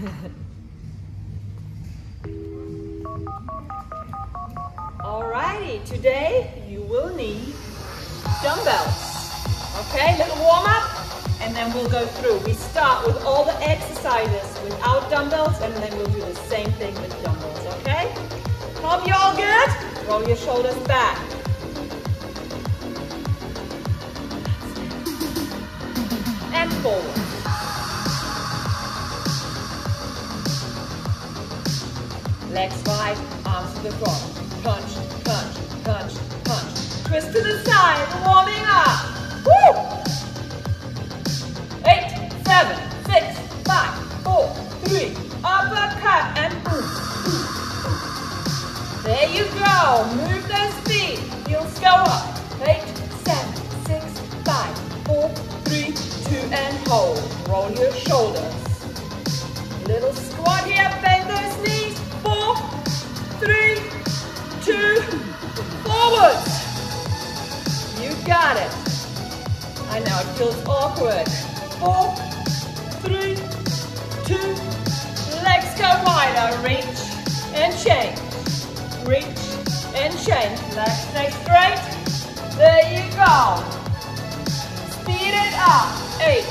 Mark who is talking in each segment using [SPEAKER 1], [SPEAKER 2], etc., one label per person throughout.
[SPEAKER 1] Alrighty, today you will need dumbbells. Okay, little warm up, and then we'll go through. We start with all the exercises without dumbbells, and then we'll do the same thing with dumbbells, okay? Hope you all good? Roll your shoulders back. And forward. Legs wide, arms to the front. Punch, punch, punch, punch. Twist to the side, warming up. Woo! Feels awkward. Four, three, two, legs go wider. Reach and change. Reach and change. Legs stay straight. There you go. Speed it up. Eight,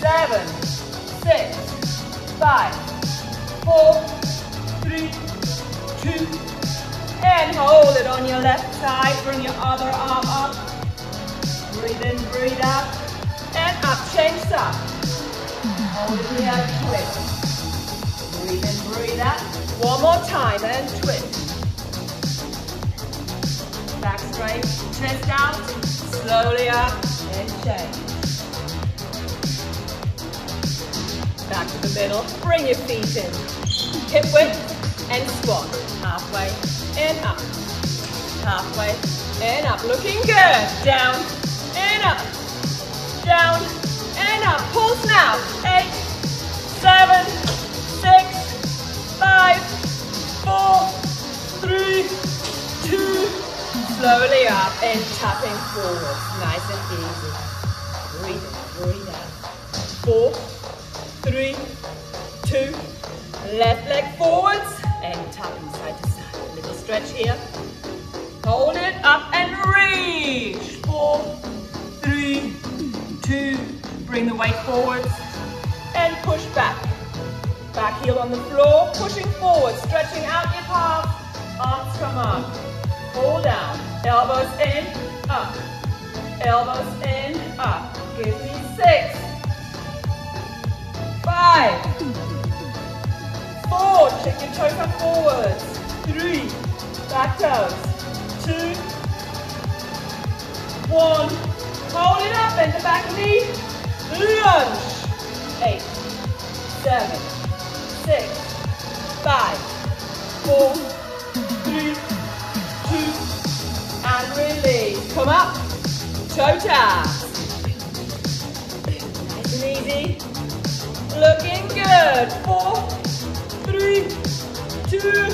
[SPEAKER 1] seven, six, five, four, three, two, and hold it on your left side. Bring your other arm up. Breathe in, breathe out, and up. Change side. Hold it here, twist. Breathe in, breathe out. One more time and twist. Back straight, chest out, slowly up, and change. Back to the middle, bring your feet in. Hip width and squat. Halfway and up. Halfway and up. Looking good. Down and up. Down and up. Pulse now. Eight, seven, six, five, four, three, two. Slowly up and tapping forward. Nice and easy. Breathe breathe out. Four, three, two, left leg forwards and tapping side to side. A little stretch here. Two. Bring the weight forwards and push back. Back heel on the floor, pushing forward, stretching out your palms. Arms come up. Hold down. Elbows in, up. Elbows in, up. Give me six. Five. Four. Check your toes up forwards. Three. Back toes. Two. One. Hold it up. Bend the back knee. Lunge. Eight. Seven. Six. Five. Four. Three. Two. And release. Come up. Toe taps. Nice and easy. Looking good. Four, three, two.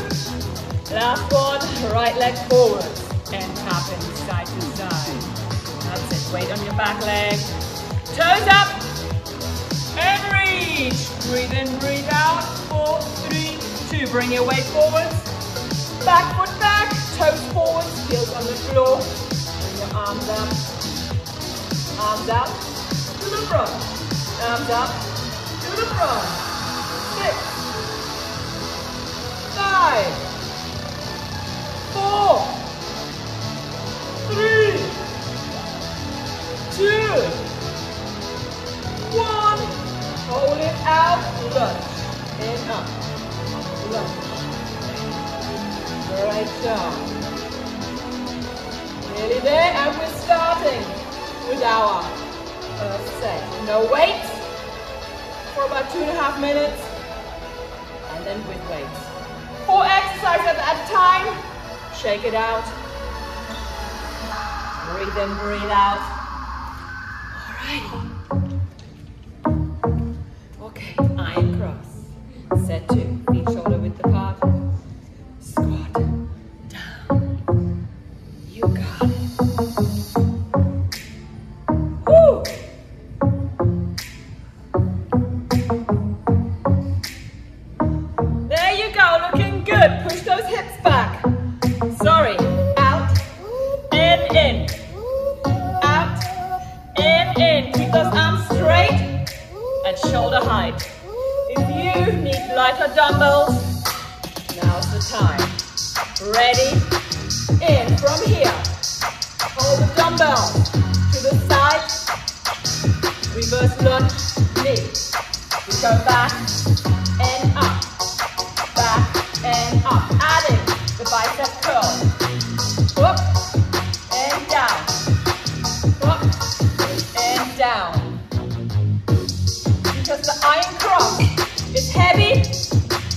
[SPEAKER 1] Last one. Right leg forward and tap in side to side. Weight on your back leg. Toes up and reach. Breathe in, breathe out. Four, three, two. Bring your weight forwards. Back foot back. Toes forwards. Heels on the floor. Bring your arms up. Arms up to the front. Arms up to the front. Six, five, four, two, one. Hold it out, lunge, and up, lunge. Great job. Nearly there, and we're starting with our first set. No weights for about two and a half minutes, and then with weights. Four exercises at a time. Shake it out. Breathe in, breathe out. Okay, iron cross. Set two. Feet shoulder width apart. Bicep curl. Up and down. Up and down. Because the iron cross is heavy,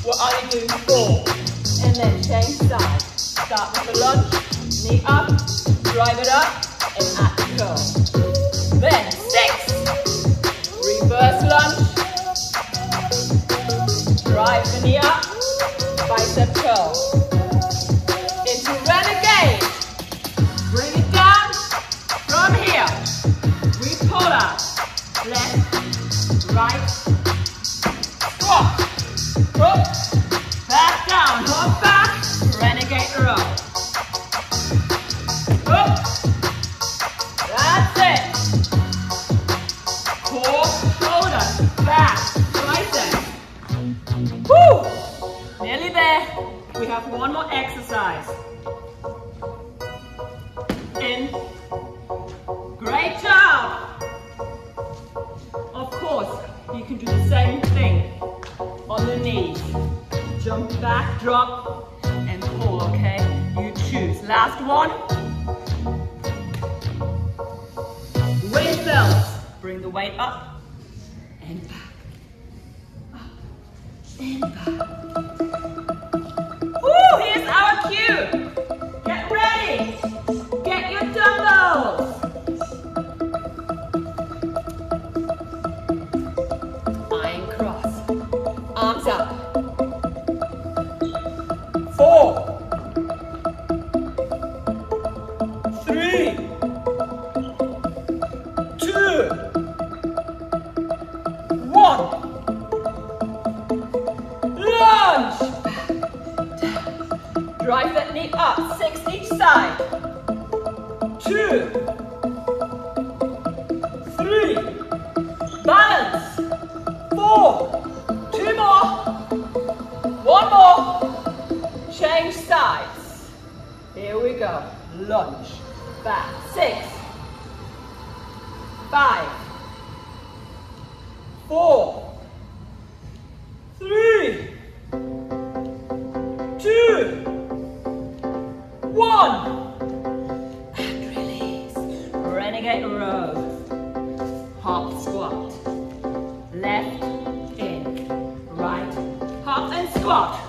[SPEAKER 1] we're only doing four. And then change side. Start with the lunge, knee up, drive it up, and the curl. Then six. Reverse lunge. Drive the knee up, bicep curl. Left, right, squat. Up, back down, hop and pull, okay? You choose. Last one. Weight belts. Bring the weight up and back. Up and back. Woo! Here's our cue. Two. One. And release. Renegade row. Hop squat. Left in. Right. Hop and squat.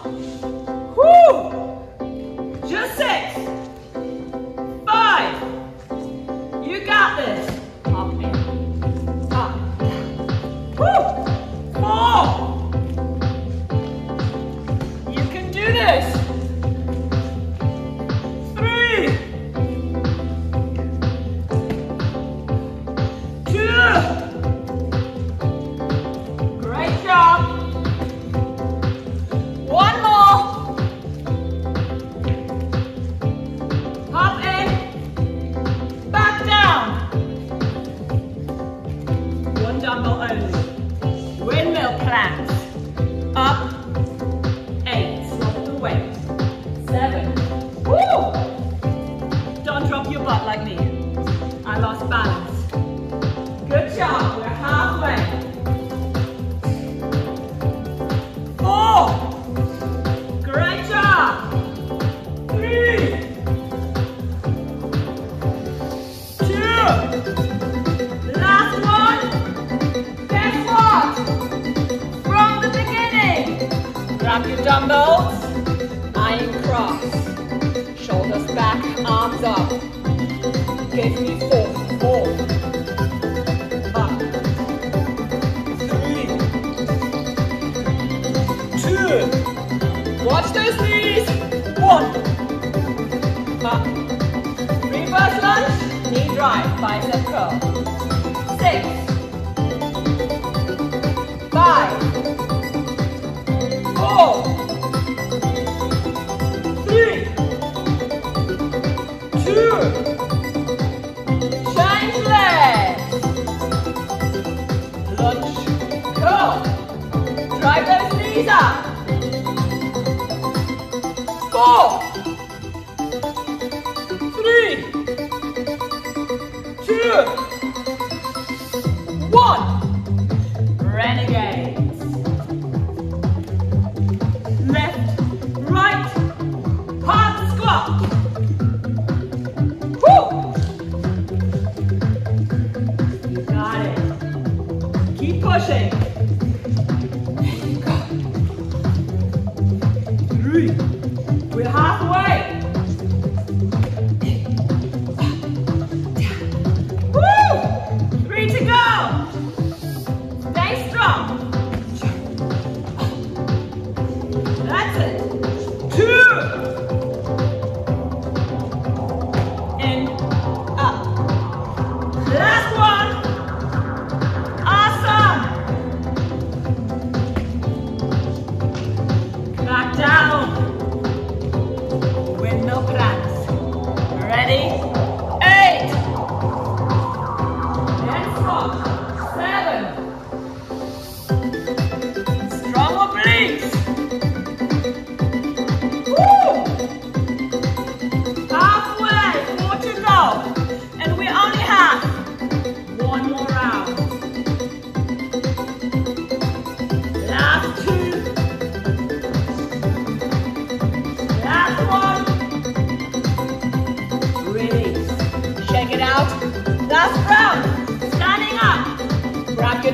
[SPEAKER 1] Five, let's. Six. Five. Four. Three. Two. Change legs. Lunge. Curl. Drive those knees up. Four.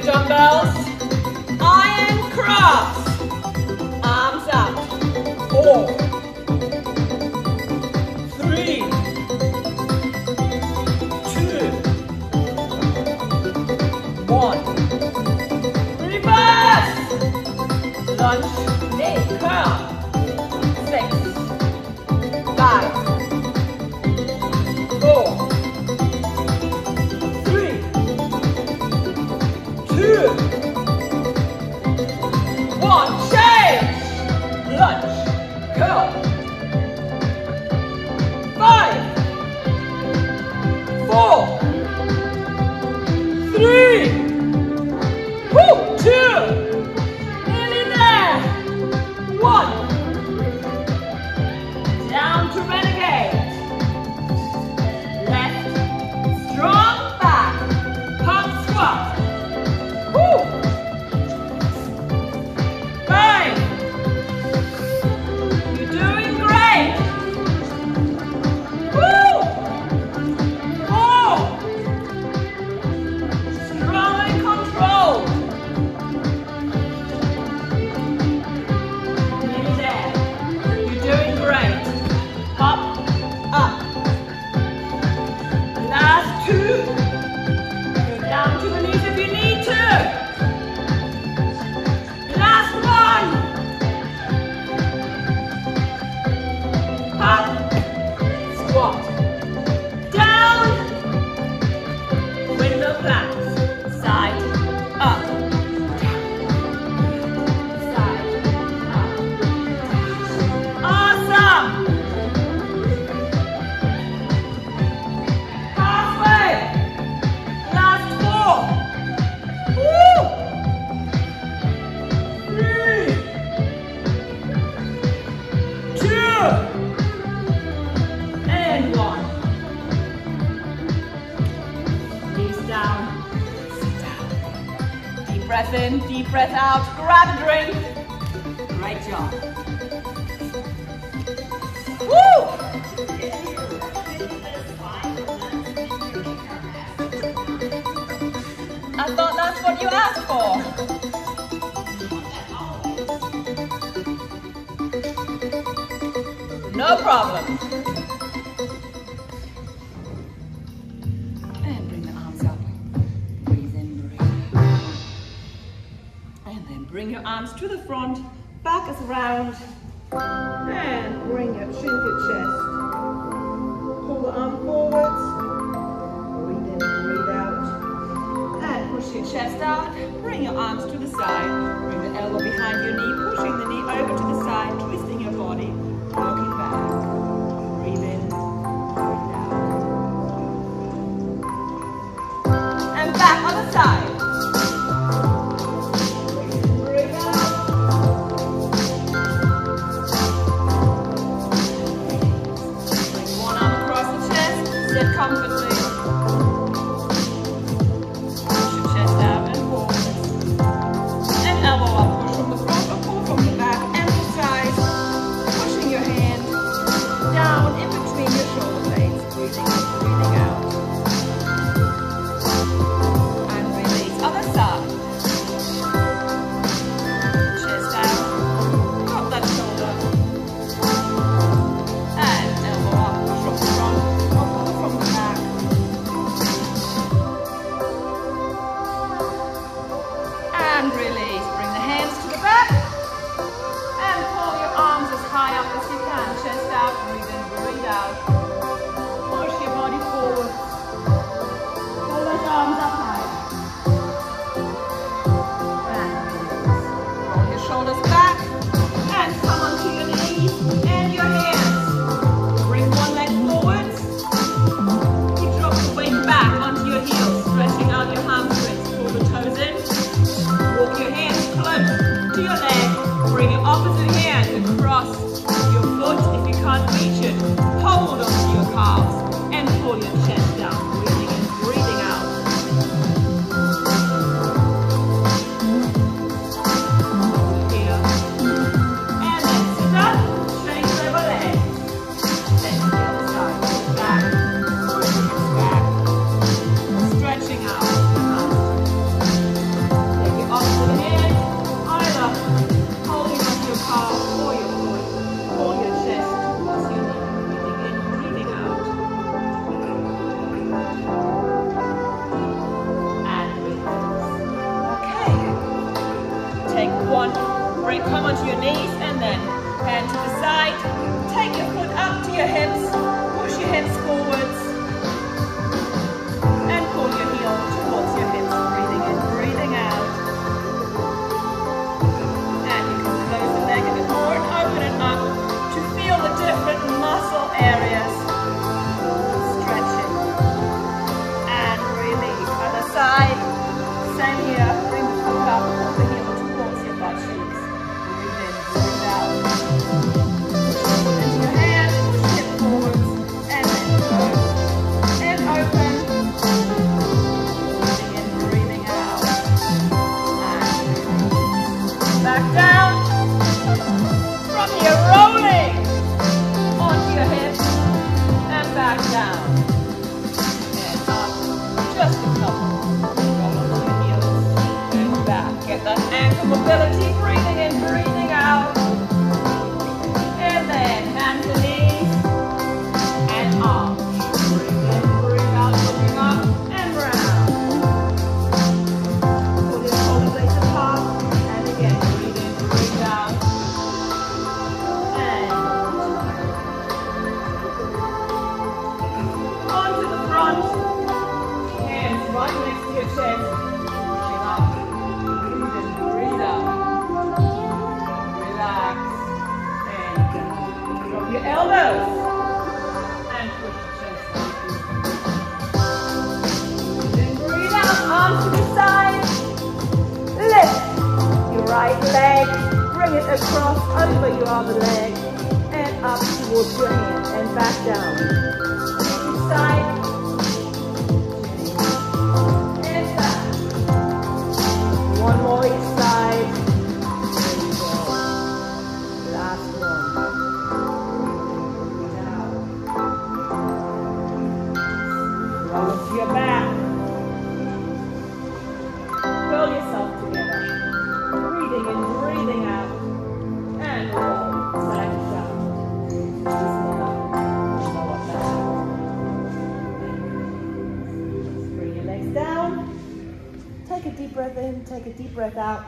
[SPEAKER 1] dumbbells. Iron cross. Arms up. Four. Reverse. Lunge. Knee. Curl. breath out, grab a drink. Great job. Woo! I thought that's what you asked for. No problem. arms to the front, back is round, and bring your chin to chest. Pull the arm forwards, breathe in, breathe out, and push your chest out, bring your arms to the side, bring the elbow behind your knee, pushing the knee over to the side, twist breath out.